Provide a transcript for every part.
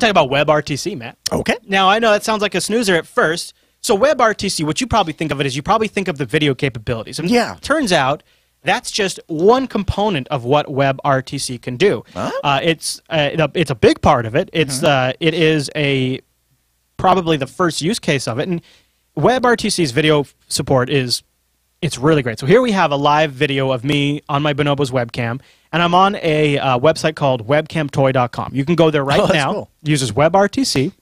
talk about WebRTC, Matt. Okay. Now, I know that sounds like a snoozer at first. So, WebRTC, what you probably think of it is you probably think of the video capabilities. And Yeah. turns out that's just one component of what WebRTC can do. Uh, it's uh, it's a big part of it. It's uh, it is a probably the first use case of it. And WebRTC's video support is it's really great. So here we have a live video of me on my Bonobo's webcam, and I'm on a uh, website called webcamtoy.com. You can go there right Oh, now. cool. Uses WebRTC.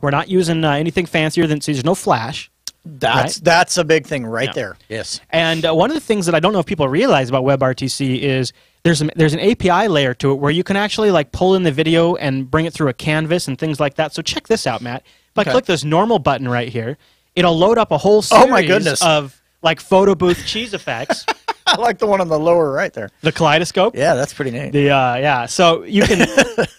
We're not using uh, anything fancier than so there's no flash. That's Right. that's a big thing right Yeah. there. Yes. And uh, one of the things that I don't know if people realize about WebRTC is there's a, there's an API layer to it where you can actually like pull in the video and bring it through a canvas and things like that. So check this out, Matt. If I Okay. click this normal button right here, it'll load up a whole series Oh, my goodness. of like photo booth cheese effects, I like the one on the lower right there. the kaleidoscope. Yeah, that's pretty neat. The uh, yeah, so you can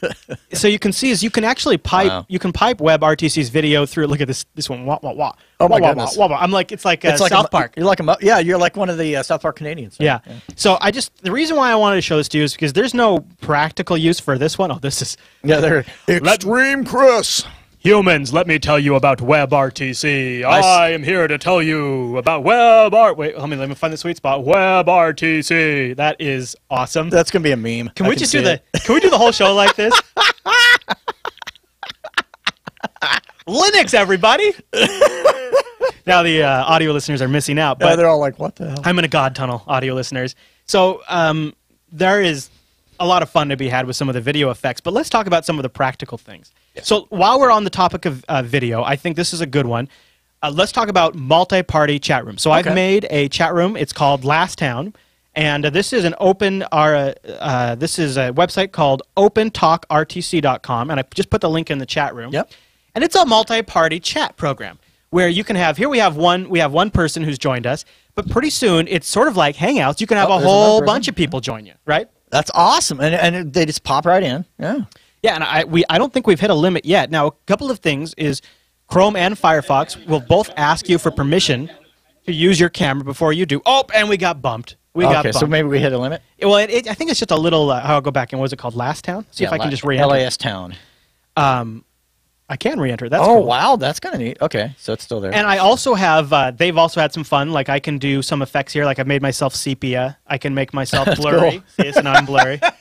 so you can see is you can actually pipe Wow. you can pipe WebRTC's video through. Look at this this one. Wah, wah, wah. Oh, my Wah, wah, goodness. wah, wah, wah. I'm like it's like, uh, it's like South a, Park. You're like a mo- yeah, you're like one of the uh, South Park Canadians. Yeah. So I just the reason why I wanted to show this to you is because there's no practical use for this one. Oh, this is Yeah, they're Extreme Chris. Humans. Let me tell you about WebRTC. Nice. I am here to tell you about WebR. Wait, let me let me find the sweet spot. WebRTC. That is awesome. that's gonna be a meme. Can I we just do the? Can we do the whole show like this? Linux, everybody. now the uh, audio listeners are missing out, Yeah, but they're all like, what the hell? I'm in a god tunnel, audio listeners. So um, there is a lot of fun to be had with some of the video effects, but let's talk about some of the practical things. So while we're on the topic of uh, video, I think this is a good one. Uh, let's talk about multi-party chat room. So I've made a chat room. It's called Last Town, and uh, this is an open. Uh, uh, this is a website called OpenTalkRTC.com, and I just put the link in the chat room. Yep. And it's a multi-party chat program where you can have here we have one we have one person who's joined us, but pretty soon it's sort of like Hangouts. You can have Oh, a whole bunch of people join you, right? That's awesome, and and they just pop right in. Yeah. Yeah, and I we I don't think we've hit a limit yet. Now, a couple of things is Chrome and Firefox will both ask you for permission to use your camera before you do. Oh, and we got bumped. We got okay, bumped. so maybe we hit a limit. well, it, it, I think it's just a little. Uh, I'll go back and what was it called? Last Town. See if I can just re-enter. LAS town. Um, I can re-enter. That's oh cool. wow, that's kind of neat. Okay, so it's still there. And I also have. Uh, they've also had some fun. Like I can do some effects here. Like I've made myself sepia. I can make myself blurry. See, it's non blurry.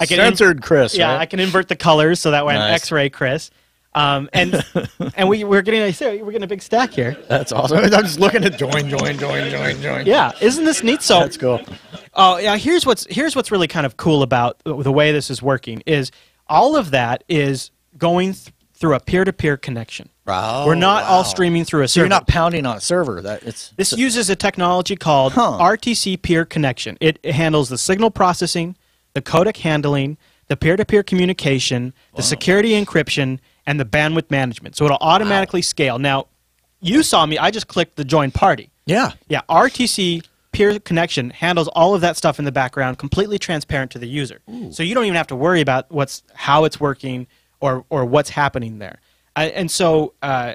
I can in- Censored Chris. yeah, right? I can invert the colors so that way I'm X-ray Chris. Um, and and we we're getting a we're getting a big stack here. That's awesome. I'm just looking to join, join, join, join, join. Yeah, isn't this neat? So That's cool. Oh, yeah. Here's what's here's what's really kind of cool about the way this is working is all of that is going th- through a peer-to-peer connection. Wow, We're not all streaming through a So server. you're not pounding on a server. That it's This uses a technology called Huh. RTC peer connection. It handles the signal processing, the codec handling, the peer-to-peer communication, the security encryption, and the bandwidth management. So it'll automatically scale. Now, you saw me. I just clicked the join party. yeah. Yeah, RTC peer connection handles all of that stuff in the background, completely transparent to the user. So you don't even have to worry about what's how it's working or or what's happening there. I, and so uh,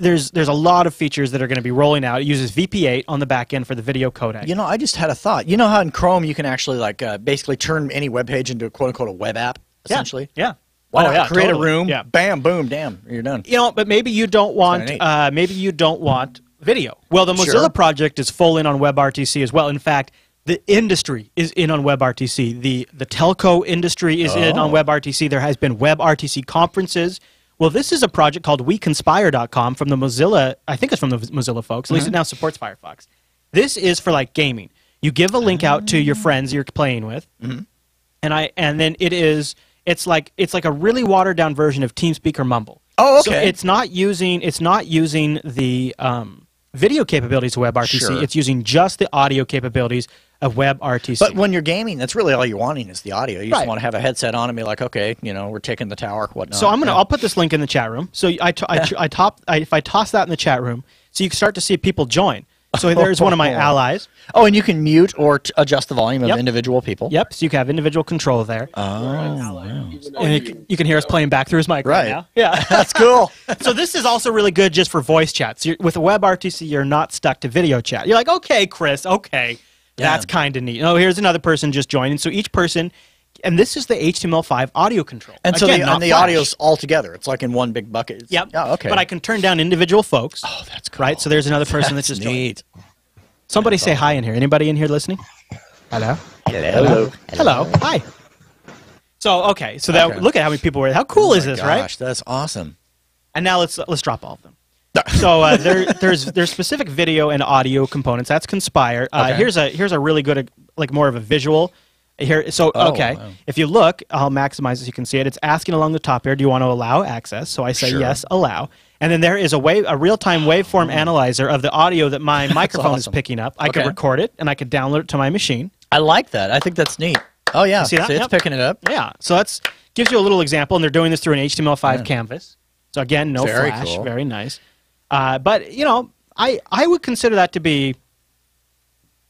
there's there's a lot of features that are going to be rolling out. It uses VP8 on the back end for the video codec. You know, I just had a thought. You know how in Chrome you can actually like uh, basically turn any web page into a quote unquote a web app, essentially. Yeah. Why Oh, not yeah, create totally. a room? Yeah. Bam, boom, damn, you're done. You know, but maybe you don't want uh, maybe you don't want video. Well, the Mozilla Sure. project is full in on WebRTC as well. In fact, the industry is in on WebRTC. The the telco industry is in on Oh. WebRTC. There has been WebRTC conferences. Well, this is a project called WeConspire.com from the Mozilla. I think it's from the Mozilla folks. At least Mm-hmm. it now supports Firefox. This is for like gaming. You give a link out to your friends you're playing with, Mm-hmm. and I and then it is it's like it's like a really watered down version of TeamSpeak or Mumble. Oh, So okay. it's not using it's not using the um, video capabilities of WebRTC. Sure. It's using just the audio capabilities of WebRTC. But when you're gaming, that's really all you're wanting is the audio. You just want to have a headset on and be like, okay, you know, we're taking the tower, whatnot. so I'm gonna Yeah. I'll put this link in the chat room. So I t- I, I top I, if I toss that in the chat room, so you can start to see people join. So there's one of my oh. allies. Oh, and you can mute or t- adjust the volume of Yep. individual people. Yep. So you can have individual control there. Oh, and you, can- you can hear us playing back through his mic right, Right. now. Yeah. that's cool. so this is also really good just for voice chats. You're, with WebRTC, you're not stuck to video chat. You're like, okay, Chris, okay, Yeah. that's kind of neat. Oh, here's another person just joining. So each person and this is the HTML5 audio control. And so Again, the, not and the Flash. audio's all together. It's like in one big bucket. It's- Yep. Oh, okay. But I can turn down individual folks. Oh, that's cool. Right. So there's another person that's, That's just joined. neat. Somebody say hi in here. Anybody in here listening? Hello. Hello. Hello. Hi. So okay. So that Okay. look at how many people were. How cool oh is Oh my this, right? Gosh, that's awesome. And now let's let's drop all of them. So uh, there, there's there's specific video and audio components. That's Conspire. Uh, Okay. Here's a here's a really good like more of a visual. Here, so Oh, okay. wow. If you look, I'll maximize so you can see it. It's asking along the top here. Do you want to allow access? So I say Sure. yes, allow. And then there is a wave, a real time waveform analyzer of the audio that my microphone is picking up. I could record it and I could download it to my machine. I like that. I think that's neat. Oh yeah. see that? it's Yep. picking it up. Yeah. So that's gives you a little example, and they're doing this through an HTML5 canvas. So again, no Very flash, cool. very nice. Uh, but you know, I I would consider that to be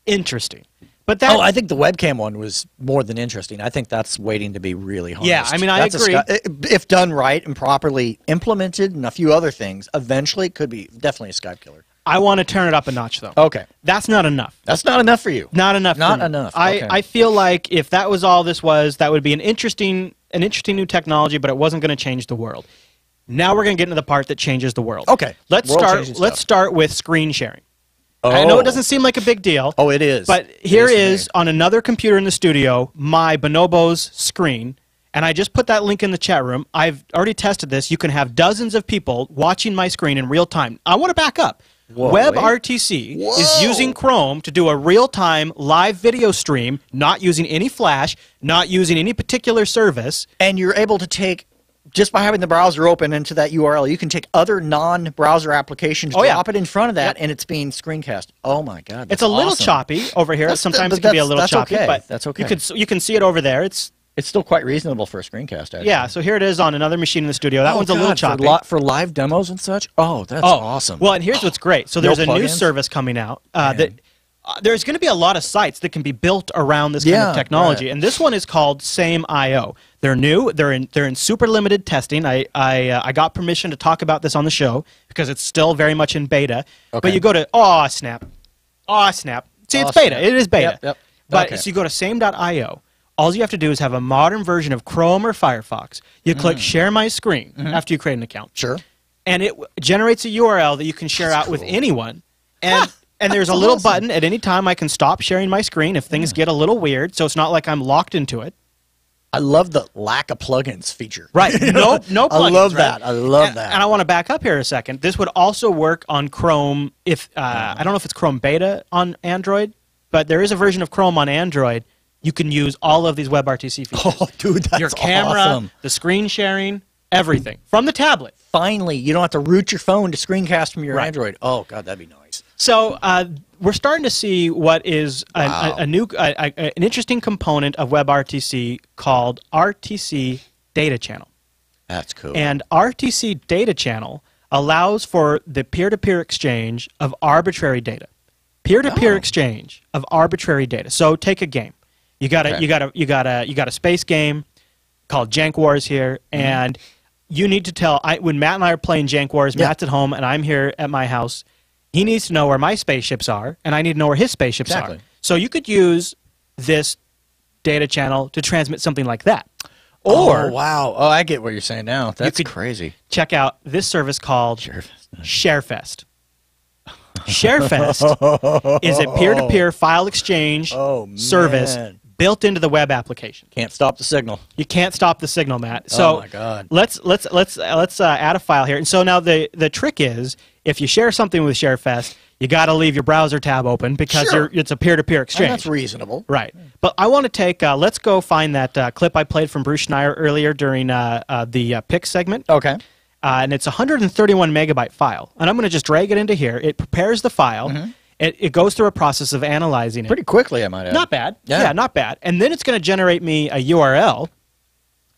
interesting. But that Oh, I think the webcam one was more than interesting. I think that's waiting to be really harnessed. Yeah, I mean, I That's agree. Sky- if done right and properly implemented and a few other things, eventually it could be definitely a Skype killer. I want to turn it up a notch though. Okay. That's not enough. That's not enough for you. Not enough. for Not enough, I, okay. I feel like if that was all this was, that would be an interesting an interesting new technology, but it wasn't going to change the world. Now we're going to get into the part that changes the world. Okay. Let's World start. changing Let's stuff. start with screen sharing. I know Oh. it doesn't seem like a big deal. Oh, it is. But here is to me. is on another computer in the studio my Bonobo's screen, and I just put that link in the chat room. I've already tested this. You can have dozens of people watching my screen in real time. I want to back up. Whoa, wait. WebRTC is Whoa. using Chrome to do a real time live video stream, not using any flash, not using any particular service. and you're able to take just by having the browser open into that URL, you can take other non-browser applications, Oh, yeah. drop it in front of that, Yep. and it's being screencast. Oh my god, It's a little awesome. choppy over here. That's- Sometimes it can be a little choppy, okay. but That's okay. You could you can see it over there. It's It's still quite reasonable for a screencast. Actually. yeah. So here it is on another machine in the studio. That Oh, one's a little choppy. for, for live demos and such. Oh, that's Oh, awesome. Well, and here's what's great. So No there's a new service coming out uh, that uh, there's going to be a lot of sites that can be built around this kind of technology, right. and this one is called Same.io. They're new. They're in they're in super limited testing. I I uh, I got permission to talk about this on the show because it's still very much in beta. Okay. But you go to oh snap, oh snap. See, it's Aw, beta. snap. It is beta. Yep, yep. But Okay. so you go to Same.io. All you have to do is have a modern version of Chrome or Firefox. You click Mm. Share My Screen Mm-hmm. after you create an account sure. and it w- generates a URL that you can share out with anyone. And and there's a little awesome. button at any time I can stop sharing my screen if things get a little weird. So it's not like I'm locked into it. I love the lack of plugins feature. Right. No, no. plugins. I love right? that. I love and, that. And I want to back up here a second. This would also work on Chrome if uh, I don't know if it's Chrome Beta on Android, but there is a version of Chrome on Android. You can use all of these WebRTC features. Oh, dude, that's Your camera, awesome. the screen sharing, everything from the tablet. Finally, you don't have to root your phone to screencast from your Right. Android. Oh, God, that'd be nice. So uh, we're starting to see what is a, Wow. a, a new, a, an interesting component of WebRTC called RTC Data Channel. That's cool. And RTC Data Channel allows for the peer-to-peer exchange of arbitrary data. Peer-to-peer Oh. exchange of arbitrary data. So take a game. You got a Okay. you got a you got a you got a space game called Jank Wars here, Mm-hmm. and you need to tell I, when Matt and I are playing Jank Wars. Yeah. Matt's at home and I'm here at my house. He needs to know where my spaceships are, and I need to know where his spaceships Exactly. are. So you could use this data channel to transmit something like that. Or oh, wow. Oh, I get what you're saying now. That's crazy. check out this service called Sure. ShareFest. ShareFest is a peer-to-peer file exchange Oh, service built into the web application. Can't stop the signal. You can't stop the signal, Matt. So Oh, my God. let's let's let's uh, let's uh, add a file here. And so now the the trick is if you share something with ShareFest, you got to leave your browser tab open because Sure. you're, it's a peer-to-peer And exchange. that's reasonable. Right. But I want to take, uh, let's go find that uh, clip I played from Bruce Schneier earlier during uh, uh, the uh, pick segment. Okay. Uh, and it's a 131 megabyte file. And I'm going to just drag it into here. It prepares the file. It, it goes through a process of analyzing it. Pretty quickly, I might add. Not bad. Yeah. not bad. And then it's going to generate me a URL.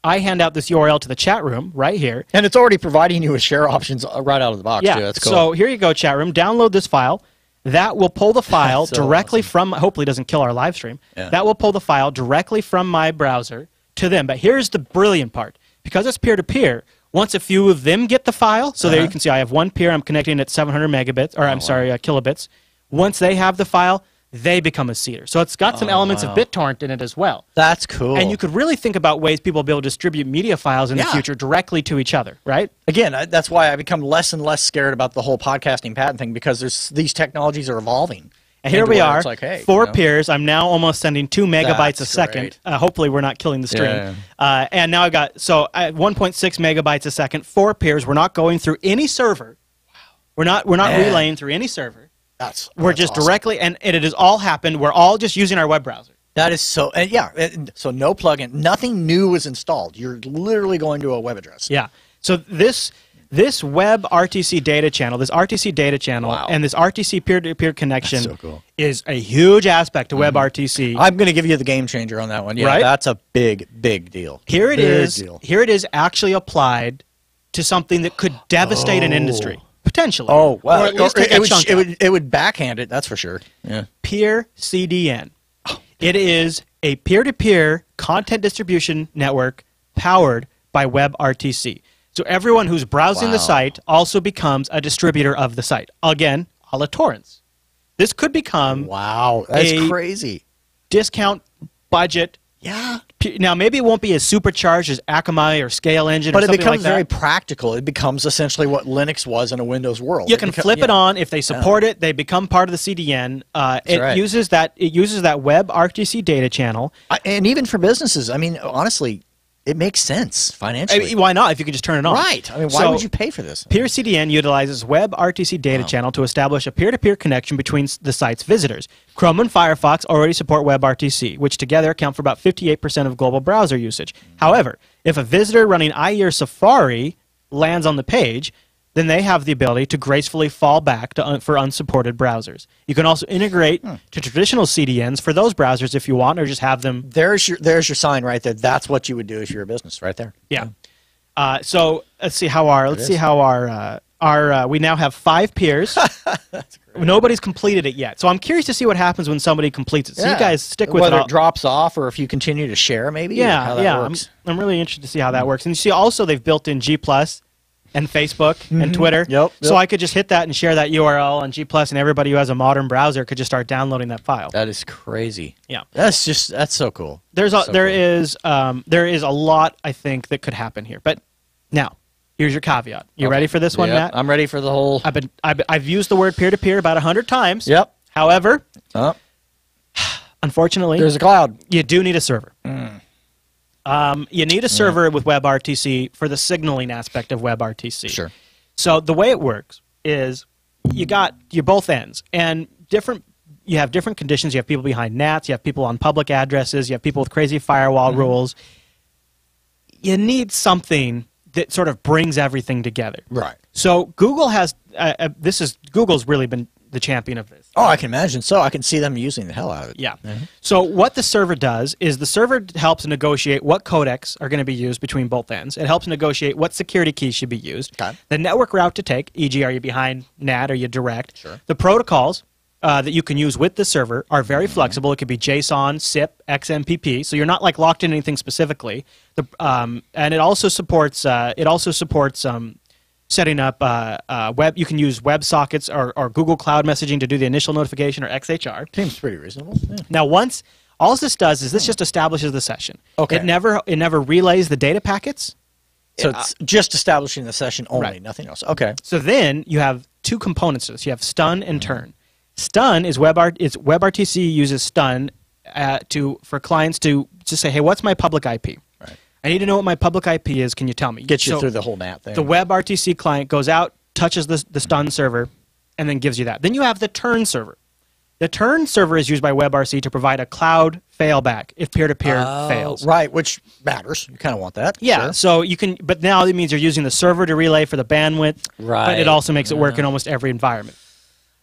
I hand out this URL to the chat room right here. And it's already providing you with share options uh, right out of the box, Yeah. too. That's cool. So here you go, chat room. Download this file. That will pull the file So directly awesome. from. Hopefully, doesn't kill our live stream. Yeah. That will pull the file directly from my browser to them. But here's the brilliant part: because it's peer to peer. Once a few of them get the file, so there you Uh-huh. Oh, can see I have one peer. I'm connecting at 700 megabits, or I'm sorry, uh, kilobits. Once they have the file, they become a seeder. So it's got some elements of BitTorrent in it as well. That's cool. And you could really think about ways people will be able to distribute media files in the future directly to each other, right? again, I, that's why I become less and less scared about the whole podcasting patent thing because there's these technologies are evolving. And here we are, like, hey, four you know, peers. I'm now almost sending two megabytes a second. Uh, hopefully, we're not killing the stream. Yeah. Uh, and now I got so at 1.6 megabytes a second. Four peers. We're not going through any server. Wow. We're not. We're not Man. relaying through any server. That's We're that's just awesome. directly, and it, it has all happened. We're all just using our web browser. That is so. And yeah. and So no plugin. Nothing new is installed. You're literally going to a web address. Yeah. So this this web RTC data channel, this RTC data channel, Wow. and this RTC peer-to-peer connection so cool. is a huge aspect to WebRTC. Mm-hmm. I'm going to give you the game changer on that one. Yeah, Right? that's a big, big deal. Here it Big is. deal. Here it is actually applied to something that could devastate an oh. industry potentially. Oh well, or at least or take it, a would, chunk it would it would backhand it. That's for sure. Yeah. Peer CDN. It is a peer-to-peer content distribution network powered by WebRTC. So everyone who's browsing the site also becomes a distributor of the site. Again, a la torrents. This could become Wow, that's A- crazy. discount budget. Yeah. Now maybe it won't be as supercharged as Akamai or Scale Engine, But or it something becomes like that. very practical. It becomes essentially what Linux was in a Windows world. You It can beco- flip it on if they support it. They become part of the CDN. Uh, it right. uses that. It uses that web RTC data channel. I- and even for businesses. I mean, honestly, it makes sense I financially. mean, why not? If you could just turn it on, right. I mean, why So, would you pay for this? Peer CDN utilizes Web RTC data channel to establish a peer-to-peer connection between the site's visitors. Chrome and Firefox already support WebRTC, which together account for about 58% of global browser usage. However, if a visitor running IE or Safari lands on the page, then they have the ability to gracefully fall back to un- for unsupported browsers. You can also integrate to traditional CDNs for those browsers if you want, or just have them There's your there's your sign right there. That's what you would do if you're a business, right there. yeah. Uh, so let's see how our let's see how our uh, our uh, we now have five peers. Nobody's completed it yet, so I'm curious to see what happens when somebody completes it. So you guys stick with whether it. it, drops off or if you continue to share, maybe. yeah, how that yeah. I'm. I'm really interested to see how that works. And you see, also they've built in G Plus and Facebook and Twitter. Mm-hmm. Yep, So. I could just hit that and share that URL on G Plus, and everybody who has a modern browser could just start downloading that file. That is crazy. yeah. That's just that's so cool. There's a, So there cool. is um, there is a lot I think that could happen here. But now, here's your caveat. You Okay. ready for this one, Yep, Matt? I'm ready for the whole. I've been I've, I've used the word peer to peer about a hundred times. Yep. However, Oh, unfortunately, there's a cloud. you do need a server. Um, you need a server with WebRTC for the signaling aspect of WebRTC. Sure. So the way it works is you got your both ends and different. You have different conditions. You have people behind NATs. You have people on public addresses. You have people with crazy firewall rules. You need something that sort of brings everything together. Right. So Google has uh, uh, this is Google's really been the champion of this. Oh, I can imagine. So I can see them using the hell out of it. Yeah. So what the server does is the server helps negotiate what codecs are going to be used between both ends. It helps negotiate what security keys should be used. Okay. The network route to take, e.g., are you behind NAT? Are you direct? Sure. The protocols uh, that you can use with the server are very Mm-hmm. flexible. It could be JSON, SIP, XMPP. So you're not like locked in anything specifically. The, um, and it also supports uh, it also supports um, setting up uh, uh, web. You can use WebSockets or, or Google Cloud Messaging to do the initial notification or XHR. Seems pretty reasonable. Yeah. Now, once all this does is this just establishes the session. Okay. It never it never relays the data packets. So it's just establishing the session only, Right. nothing else. Okay. So then you have two components to this. You have stun and turn. Stun is WebRT. It's WebRTC uses stun uh, to for clients to just say, "Hey, what's my public IP? I need to know what my public IP is. Can you tell me?" Get you So through the whole NAT thing. The WebRTC client goes out, touches the the stun server, and then gives you that. Then you have the turn server. The turn server is used by WebRTC to provide a cloud failback if peer-to-peer Oh, fails. Right, which matters. You kind of want that. Yeah, Sure. so you can, but now it means you're using the server to relay for the bandwidth. Right. But it also makes it work in almost every environment.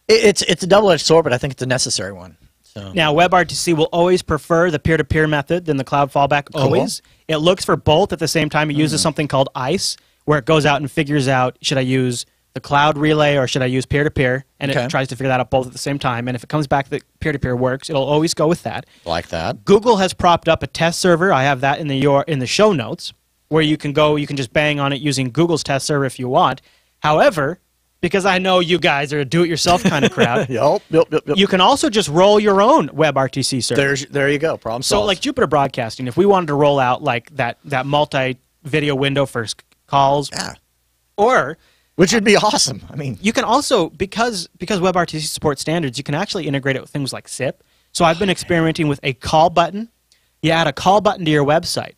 It, it's it's a double edged sword, but I think it's a necessary one. So Now, WebRTC will always prefer the peer-to-peer method than the cloud fallback. Always, it looks for both at the same time. It uses mm. something called ICE, where it goes out and figures out should I use the cloud relay or should I use peer-to-peer, and Okay. it tries to figure that out both at the same time. And if it comes back that peer-to-peer works, it'll always go with that. like that. Google has propped up a test server. I have that in the your in the show notes where you can go. You can just bang on it using Google's test server if you want. However, because I know you guys are a do-it-yourself kind of crowd. Yep, yep, yep, yep. You can also just roll your own WebRTC server. There's, there you go. Problem solved. so like Jupiter Broadcasting, if we wanted to roll out like that that multi-video window for calls, yeah, or which would be awesome. I mean, you can also because because WebRTC supports standards, you can actually integrate it with things like SIP. So I've been experimenting with a call button. You add a call button to your website.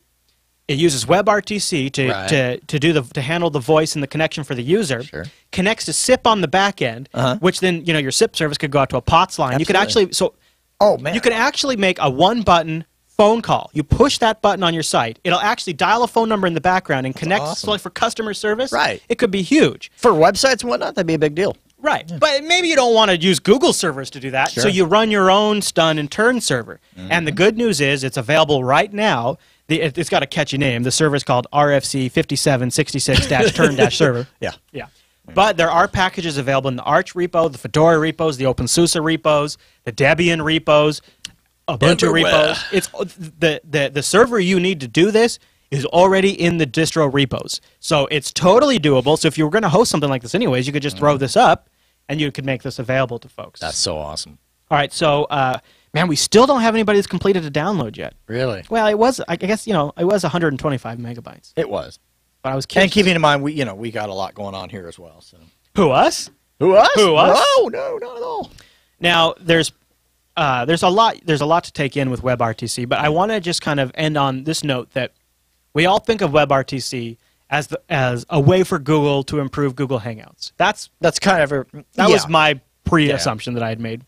It uses WebRTC to, Right. to, to do the to handle the voice and the connection for the user. Sure. Connects to SIP on the back end, Uh-huh. which then you know your SIP service could go out to a POTS line. You could actually so oh man, you can actually make a one button phone call. You push that button on your site. It'll actually dial a phone number in the background and connect. awesome. So like for customer service, Right. It could be huge. for websites and whatnot. That'd be a big deal. Right. But maybe you don't want to use Google servers to do that. So Sure. Mm-hmm. you run your own stun and turn server. And the good news is it's available right now. The, it, it's got a catchy name. The server is called RFC 5766-turn-server. Yeah. Yeah. But there are packages available in the Arch repo, the Fedora repos, the OpenSUSE repos, the Debian repos, Ubuntu Everywhere. repos. It's the, the the server you need to do this is already in the distro repos. So it's totally doable. So if you were going to host something like this anyways, you could just throw this up and you could make this available to folks. That's so awesome. All right, so uh, man, we still don't have anybody that's completed a download yet. Really, Well, it was I guess, you know, it was 125 megabytes. it was. But I was And keeping in mind, we you know we got a lot going on here as well. So Who us? who us? Who, us? No, no, not at all. Now there's uh, there's a lot there's a lot to take in with WebRTC, but I want to just kind of end on this note that we all think of WebRTC as the, as a way for Google to improve Google Hangouts. That's That's kind of a that yeah. was my pre-assumption that I had made.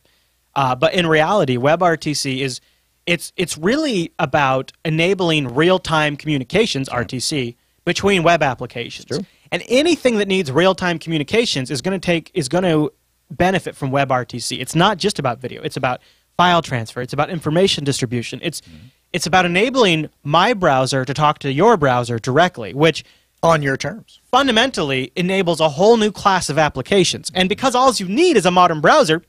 Uh, but in reality, WebRTC is it's it's really about enabling real-time communications (RTC) between web applications. true. And anything that needs real-time communications is going to take is going to benefit from WebRTC. It's not just about video. It's about file transfer. It's about information distribution. It's it's about enabling my browser to talk to your browser directly, which on your terms. fundamentally enables a whole new class of applications. And because all you need is a modern browser,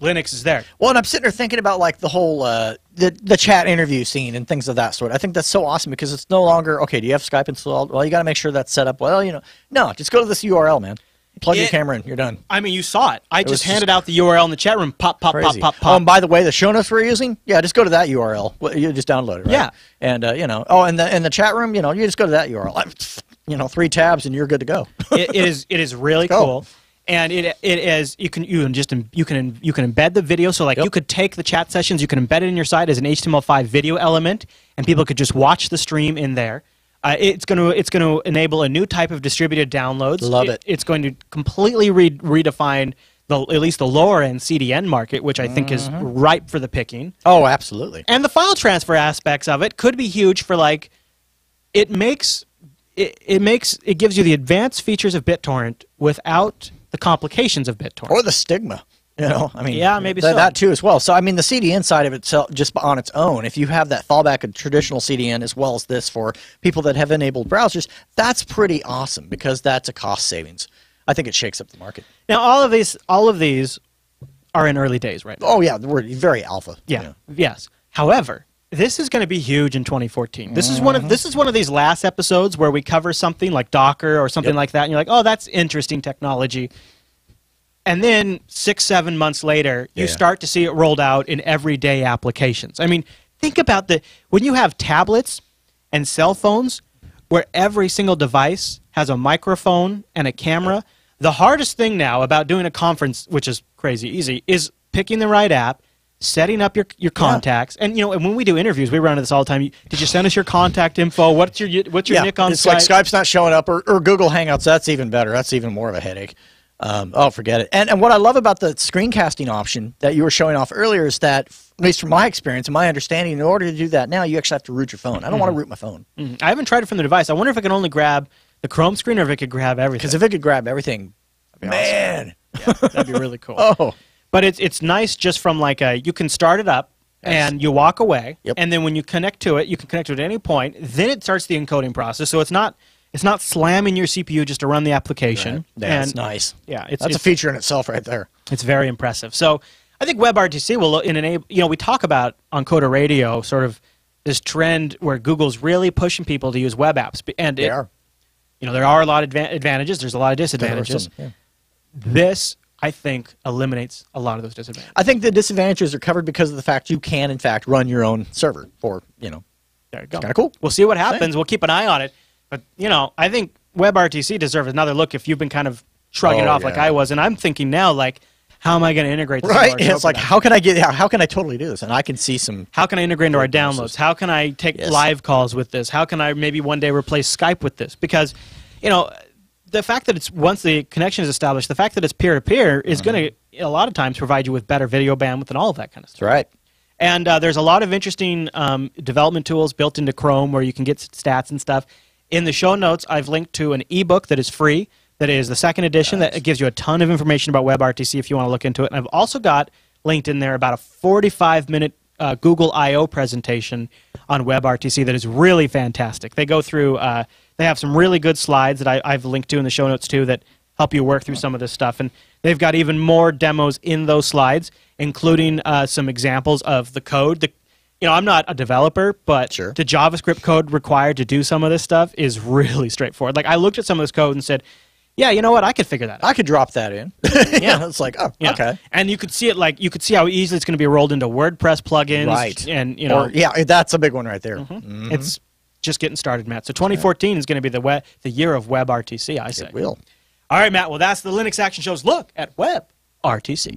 Linux is there. Well, and I'm sitting there thinking about like the whole uh, the the chat interview scene and things of that sort. I think that's so awesome because it's no longer okay. Do you have Skype installed? Well, you got to make sure that's set up well. You know, no, just go to this URL, man. Plug your camera in. You're done. I mean, you saw it. I was just just handed out the URL in the chat room. Pop, pop, Crazy. pop, pop, Oh, pop. and by the way, the show notes we're using, yeah, just go to that URL. Well, You just download it, right? Yeah. And uh, you know, oh, and the in the chat room, you know, you just go to that URL. You know, three tabs and you're good to go. it, it is it is really cool and it it is you can you can just you can you can embed the video so like Yep. you could take the chat sessions you can embed it in your site as an html5 video element and people could just watch the stream in there uh, it's going to it's going to enable a new type of distributed downloads Love it. it's going to completely re- redefine the at least the lower end cdn market which i think is Mm-hmm. ripe for the picking oh, absolutely. and the file transfer aspects of it could be huge for like it makes it, it makes it gives you the advanced features of BitTorrent without the complications of BitTorrent. Or the stigma. You know, I mean, Yeah, maybe that, so. that too as well. So, I mean, the CDN side of itself, just on its own, if you have that fallback of traditional CDN as well as this for people that have enabled browsers, that's pretty awesome because that's a cost savings. I think it shakes up the market. now all of these all of these are in early days right now. Oh yeah, we're very alpha. Yeah. you know. Yes. However, this is going to be huge in 2014. This is one of mm-hmm. this is one of these last episodes where we cover something like Docker or something Yep. like that, and you're like, "Oh, that's interesting technology." And then six, seven months later, you Yeah. start to see it rolled out in everyday applications. I mean, think about the when you have tablets and cell phones, where every single device has a microphone and a camera. The hardest thing now about doing a conference, which is crazy easy, is picking the right app, setting up your your contacts, and you know, and when we do interviews, we run into this all the time. Did you send us your contact info? What's your what's your yeah, nick on it's Skype? like Skype's not showing up, or, or Google Hangouts. That's even better. That's even more of a headache. Um, oh, forget it. And and what I love about the screencasting option that you were showing off earlier is that, at least from my experience and my understanding, in order to do that now, you actually have to root your phone. I don't want to root my phone Mhm. I haven't tried it from the device. I wonder if I can only grab the Chrome screen or if it could grab everything. because if it could grab everything, That'd awesome. man, That'd be really cool. oh, But it's it's nice just from like a you can start it up and you walk away, Yep. and then when you connect to it, you can connect to it at any point. Then it starts the encoding process. So it's not it's not slamming your CPU just to run the application. that's and nice. Yeah, it's That's it's, a feature in itself, right there. it's very impressive. So I think WebRTC will in enable. You know, we talk about on Coder Radio sort of this trend where Google's really pushing people to use web apps, and They it, are. you know there are a lot of adva- advantages. There's a lot of disadvantages some, yeah. this I think eliminates a lot of those disadvantages. I think the disadvantages are covered because of the fact you can, in fact, run your own server Or you know. There you go. kinda cool. We'll see what happens. We'll keep an eye on it. But you know, I think WebRTC deserves another look if you've been kind of shrugging oh, it Oh, off like. I was, and I'm thinking now like, how am I going to integrate this? Right? our And show it's like, how can I get? How, how can I totally do this? And I can see some. How can I integrate into our downloads? How can I take Yes. live calls with this? How can I maybe one day replace Skype with this? Because, you know, the fact that it's once the connection is established, the fact that it's peer to peer is going to a lot of times provide you with better video bandwidth and all of that kind of stuff. That's right. And uh, there's a lot of interesting um, development tools built into Chrome where you can get stats and stuff. In the show notes, I've linked to an ebook that is free. That is the second edition. That gives you a ton of information about WebRTC if you want to look into it. And I've also got linked in there about a 45 minute uh, Google I/O presentation on WebRTC that is really fantastic. They go through. Uh, they have some really good slides that I, I've linked to in the show notes too that help you work through some of this stuff. And they've got even more demos in those slides, including uh, some examples of the code. The, you know, I'm not a developer, but Sure. the JavaScript code required to do some of this stuff is really straightforward. Like I looked at some of this code and said, "Yeah, you know what? I could figure that out." I could drop that in. Yeah. it's like, oh, Yeah. okay. And you could see it like you could see how easily it's going to be rolled into WordPress plugins, Right. And you know, Or, yeah, that's a big one right there. Mm-hmm. it's just getting started, Matt. So 2014 is going to be the web, the year of WebRTC. I say. It will. All right, Matt. Well, that's the Linux Action Show's look at WebRTC.